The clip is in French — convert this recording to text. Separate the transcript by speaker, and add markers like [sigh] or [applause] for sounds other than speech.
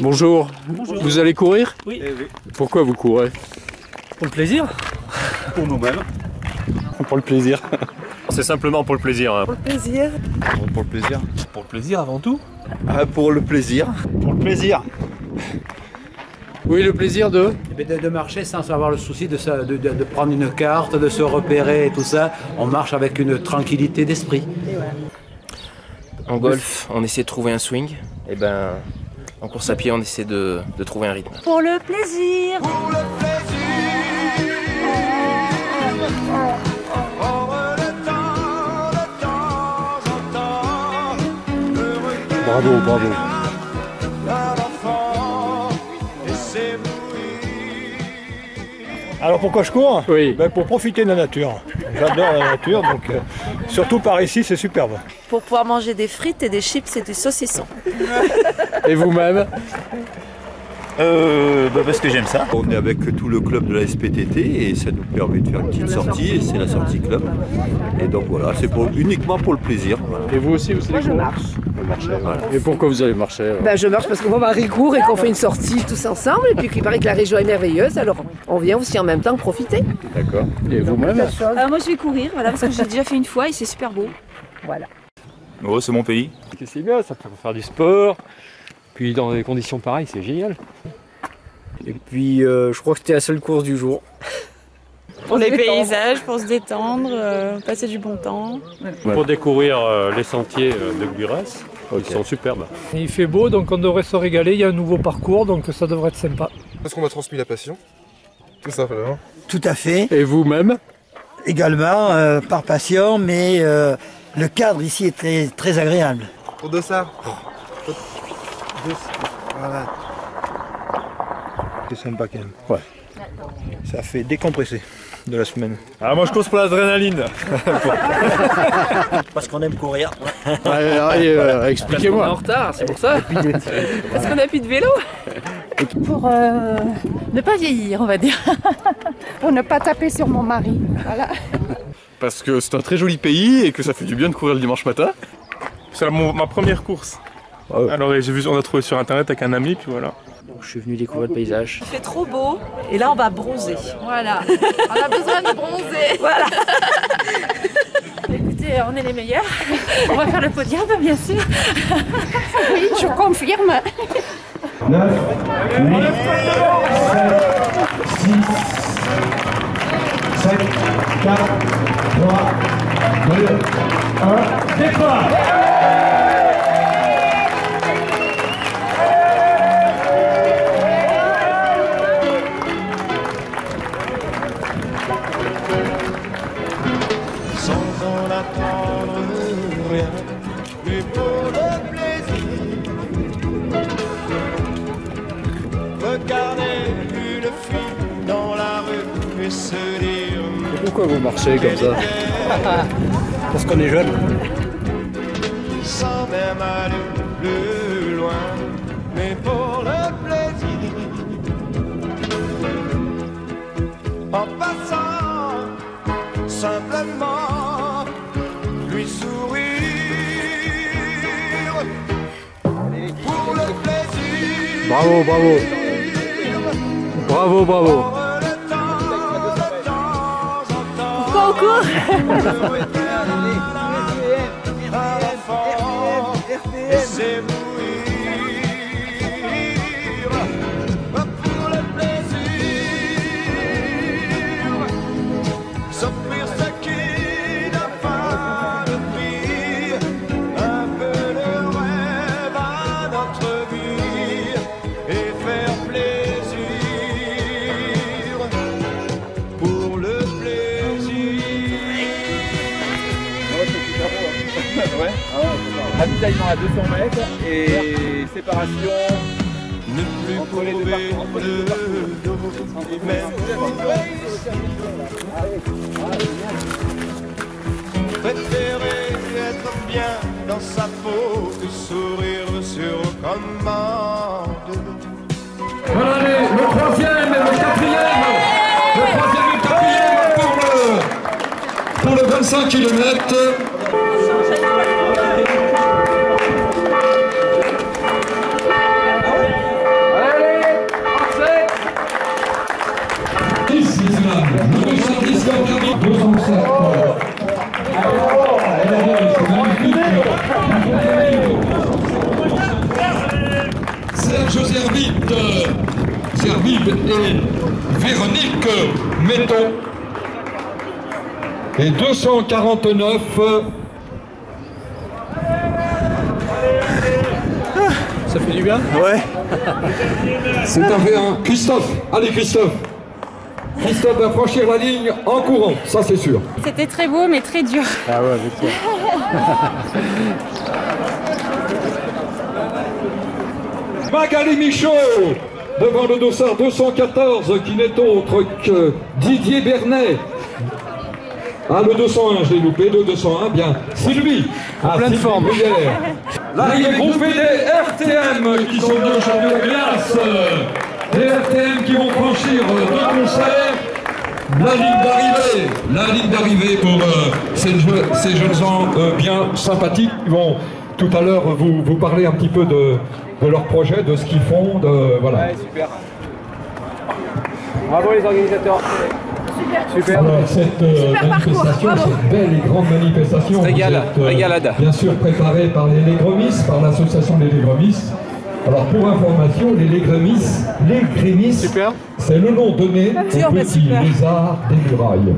Speaker 1: Bonjour. Vous allez courir
Speaker 2: Oui.
Speaker 1: Pourquoi vous courez
Speaker 2: Pour le plaisir
Speaker 3: Pour nous-mêmes. [laughs]
Speaker 1: Pour le plaisir.
Speaker 4: C'est simplement pour le plaisir. hein.
Speaker 5: Pour le plaisir.
Speaker 3: Pour le plaisir.
Speaker 2: Pour le plaisir avant tout.
Speaker 3: Ah, pour le plaisir.
Speaker 6: Pour le plaisir.
Speaker 1: Oui, le plaisir de
Speaker 6: Eh bien, De, de marcher sans avoir le souci de- de- de prendre une carte, de se repérer et tout ça. On marche avec une tranquillité d'esprit.
Speaker 7: En golf, on essaie de trouver un swing. Et ben, en course à pied, on essaie de, de trouver un rythme.
Speaker 5: Pour le plaisir.
Speaker 1: Bravo, bravo.
Speaker 8: Alors pourquoi je cours
Speaker 1: Oui.
Speaker 8: Ben, Pour profiter de la nature. J'adore la nature, donc euh, surtout par ici c'est superbe.
Speaker 5: Pour pouvoir manger des frites et des chips et du saucisson.
Speaker 1: Et vous-même?
Speaker 3: Euh, bah, parce que j'aime ça. On est avec tout le club de la SPTT et ça nous permet de faire une petite sortie et c'est la sortie club. Et donc voilà, c'est pour, uniquement pour le plaisir. voilà.
Speaker 1: Et vous aussi, vous allez
Speaker 9: Moi, je marche.
Speaker 1: Voilà. Et pourquoi vous allez marcher alors
Speaker 9: Ben, je marche parce que mon mari court et qu'on fait une sortie tous ensemble. Et puis qu'il paraît que la région est merveilleuse. Alors on vient aussi en même temps profiter.
Speaker 1: D'accord. Et vous-même
Speaker 10: Euh, moi je vais courir, voilà, parce que j'ai déjà fait une fois et c'est super beau.
Speaker 9: Voilà.
Speaker 3: Oh, c'est mon pays.
Speaker 2: C'est bien, ça peut faire du sport. Puis dans des conditions pareilles, c'est génial.
Speaker 11: Et puis, euh, je crois que c'était la seule course du jour.
Speaker 10: Pour les paysages, pour se détendre, euh, passer du bon temps.
Speaker 4: Pour découvrir euh, les sentiers euh, de Guiras, ils sont superbes.
Speaker 8: Il fait beau, donc on devrait se régaler. Il y a un nouveau parcours, donc ça devrait être sympa.
Speaker 12: Parce qu'on m'a transmis la passion. Tout simplement.
Speaker 13: Tout à fait.
Speaker 1: Et vous-même
Speaker 13: Également, euh, par passion, mais euh, le cadre ici est très, très agréable.
Speaker 12: Pour de ça.
Speaker 13: Voilà.
Speaker 8: C'est sympa quand même.
Speaker 1: Ouais.
Speaker 8: Ça fait décompresser de la semaine.
Speaker 4: Ah, moi je course pour l'adrénaline.
Speaker 13: Parce qu'on aime courir.
Speaker 1: Allez, allez, euh,
Speaker 2: On est en
Speaker 1: Expliquez-moi.
Speaker 2: retard, c'est pour ça.
Speaker 10: Parce qu'on n'a plus de vélo.
Speaker 5: Pour euh, ne pas vieillir, on va dire.
Speaker 9: Pour ne pas taper sur mon mari. Voilà.
Speaker 12: Parce que c'est un très joli pays et que ça fait du bien de courir le dimanche matin.
Speaker 4: C'est ma première course. Alors j'ai vu, on a trouvé sur internet avec un ami, puis voilà.
Speaker 11: Je suis venu découvrir le paysage.
Speaker 10: Il fait trop beau et là on va bronzer.
Speaker 5: Voilà. On a besoin de bronzer. [laughs]
Speaker 10: Voilà. [laughs]
Speaker 5: Écoutez, on est les meilleurs. On va faire le podium, bien sûr. [laughs]
Speaker 9: Oui, je confirme.
Speaker 6: 9, 8, 7, 6, 7, 4, 3, 2, 1, départ
Speaker 14: en attendre rien, mais pour le plaisir. Regarder une fille dans la rue et se dire
Speaker 1: Pourquoi vous marchez comme ça [laughs]
Speaker 8: Parce qu'on est jeune.
Speaker 14: sans même aller
Speaker 1: Bravo, bravo. Bravo, bravo.
Speaker 10: Pourquoi on court [laughs]
Speaker 3: Ravitaillement à 200 mètres et séparation
Speaker 14: Ne plus
Speaker 3: entre les deux parcours.
Speaker 14: le dos, même préférer être bien dans sa peau que sourire sur commande.
Speaker 6: Voilà les- le troisième et le quatrième. Le troisième et le quatrième pour le, pour le 25 km.
Speaker 15: Serge Zervit, Zervit et Véronique Metton. Et 249.
Speaker 1: Ça fait du bien
Speaker 15: Ouais. C'est un V1. Christophe, allez Christophe. Christophe va franchir la ligne en courant, ça c'est sûr.
Speaker 10: C'était très beau, mais très dur.
Speaker 1: Ah ouais, avec toi. [laughs]
Speaker 15: Magali Michaud devant le dossard 214 qui n'est autre que Didier Bernet. Ah, le 201, je l'ai loupé, le 201, bien. Sylvie, en
Speaker 1: pleine forme.
Speaker 15: L'arrivée [laughs] groupée des RTM qui sont deux champions de glace. Des RTM qui vont franchir deux concerts. La ligne d'arrivée, la ligne d'arrivée pour euh, ces, jeux- ces jeunes gens euh, bien sympathiques. Ils vont tout à l'heure vous, vous parler un petit peu de, de leur projet, de ce qu'ils font, de voilà.
Speaker 6: super. Bravo les organisateurs. Super.
Speaker 15: Alors, cette euh,
Speaker 6: Super
Speaker 15: manifestation, cette belle et grande manifestation,
Speaker 6: Régale,
Speaker 15: vous êtes,
Speaker 6: régalade.
Speaker 15: bien sûr préparée par les Légremistes, par l'association des Légremistes. Alors pour information, les Légremistes, les c'est le nom donné aux petits lézards des murailles.